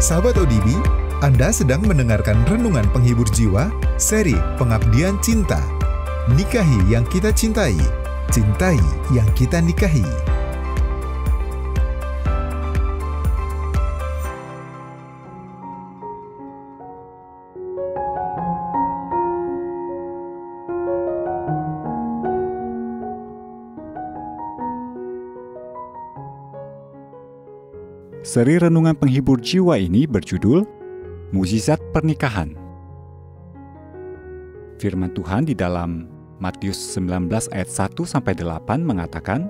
Sahabat ODB, Anda sedang mendengarkan Renungan Penghibur Jiwa, seri Pengabdian Cinta. Nikahi yang kita cintai, cintai yang kita nikahi. Seri renungan penghibur jiwa ini berjudul Mujizat Pernikahan. Firman Tuhan di dalam Matius 19 ayat 1 sampai 8 mengatakan,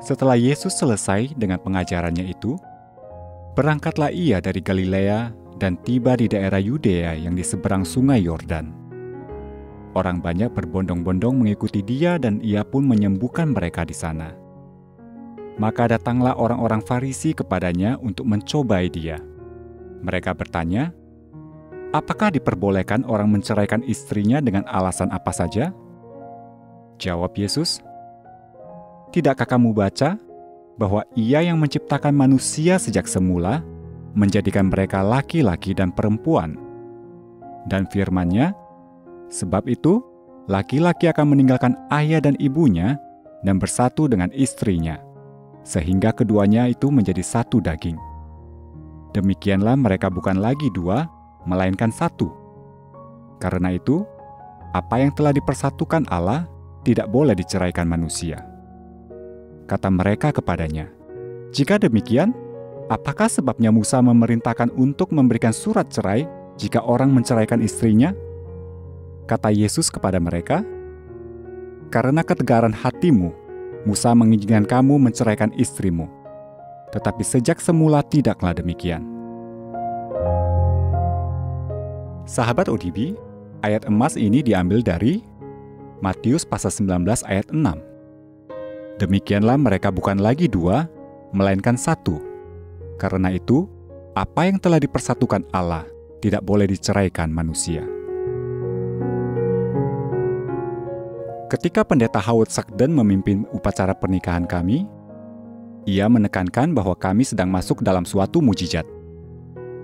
Setelah Yesus selesai dengan pengajarannya itu, berangkatlah ia dari Galilea dan tiba di daerah Yudea yang di seberang sungai Yordan. Orang banyak berbondong-bondong mengikuti dia dan ia pun menyembuhkan mereka di sana. Maka datanglah orang-orang Farisi kepadanya untuk mencobai dia. Mereka bertanya, "Apakah diperbolehkan orang menceraikan istrinya dengan alasan apa saja?" Jawab Yesus, "Tidakkah kamu baca bahwa Ia yang menciptakan manusia sejak semula menjadikan mereka laki-laki dan perempuan? Dan firman-Nya, sebab itu laki-laki akan meninggalkan ayah dan ibunya dan bersatu dengan istrinya." Sehingga keduanya itu menjadi satu daging. Demikianlah mereka bukan lagi dua, melainkan satu. Karena itu, apa yang telah dipersatukan Allah tidak boleh diceraikan manusia. Kata mereka kepadanya, "Jika demikian, apakah sebabnya Musa memerintahkan untuk memberikan surat cerai jika orang menceraikan istrinya?" Kata Yesus kepada mereka, "Karena ketegaran hatimu Musa mengizinkan kamu menceraikan istrimu. Tetapi sejak semula tidaklah demikian. Sahabat ODB, ayat emas ini diambil dari Matius pasal 19 ayat 6. Demikianlah mereka bukan lagi dua, melainkan satu. Karena itu, apa yang telah dipersatukan Allah tidak boleh diceraikan manusia. Ketika pendeta Howard Sakden memimpin upacara pernikahan kami, ia menekankan bahwa kami sedang masuk dalam suatu mujizat.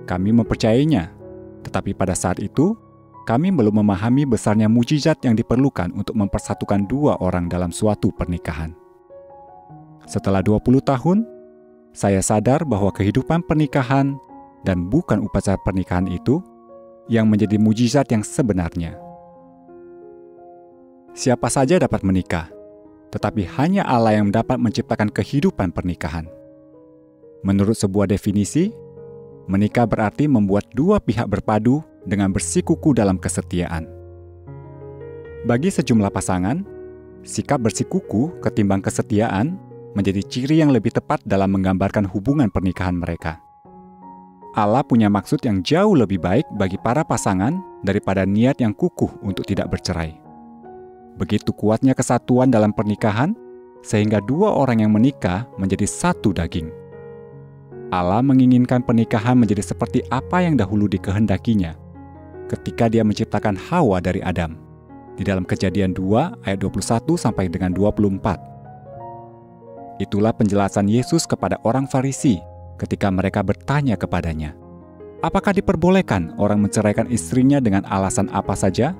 Kami mempercayainya, tetapi pada saat itu, kami belum memahami besarnya mujizat yang diperlukan untuk mempersatukan dua orang dalam suatu pernikahan. Setelah 20 tahun, saya sadar bahwa kehidupan pernikahan dan bukan upacara pernikahan itu yang menjadi mujizat yang sebenarnya. Siapa saja dapat menikah, tetapi hanya Allah yang dapat menciptakan kehidupan pernikahan. Menurut sebuah definisi, menikah berarti membuat dua pihak berpadu dengan bersikuku dalam kesetiaan. Bagi sejumlah pasangan, sikap bersikuku ketimbang kesetiaan menjadi ciri yang lebih tepat dalam menggambarkan hubungan pernikahan mereka. Allah punya maksud yang jauh lebih baik bagi para pasangan daripada niat yang kukuh untuk tidak bercerai. Begitu kuatnya kesatuan dalam pernikahan, sehingga dua orang yang menikah menjadi satu daging. Allah menginginkan pernikahan menjadi seperti apa yang dahulu dikehendakinya ketika dia menciptakan Hawa dari Adam. Di dalam kejadian 2 ayat 21 sampai dengan 24. Itulah penjelasan Yesus kepada orang Farisi ketika mereka bertanya kepadanya, Apakah diperbolehkan orang menceraikan istrinya dengan alasan apa saja?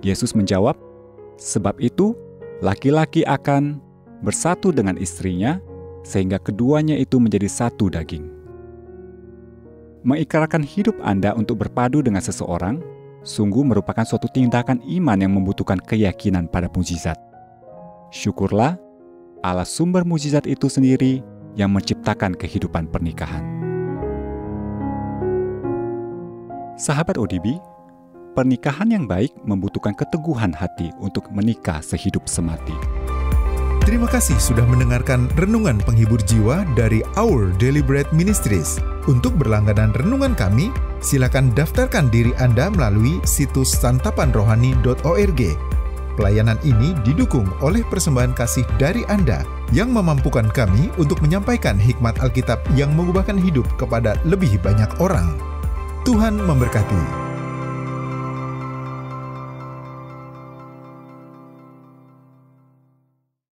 Yesus menjawab, Sebab itu, laki-laki akan bersatu dengan istrinya, sehingga keduanya itu menjadi satu daging. Mengikrarkan hidup Anda untuk berpadu dengan seseorang sungguh merupakan suatu tindakan iman yang membutuhkan keyakinan pada mujizat. Syukurlah, Allah sumber mujizat itu sendiri yang menciptakan kehidupan pernikahan. Sahabat ODB, Pernikahan yang baik membutuhkan keteguhan hati untuk menikah sehidup semati. Terima kasih sudah mendengarkan renungan penghibur jiwa dari Our Bread Ministries. Untuk berlangganan renungan kami, silakan daftarkan diri Anda melalui situs santapanrohani.org. Pelayanan ini didukung oleh persembahan kasih dari Anda yang memampukan kami untuk menyampaikan hikmat Alkitab yang mengubahkan hidup kepada lebih banyak orang. Tuhan memberkati.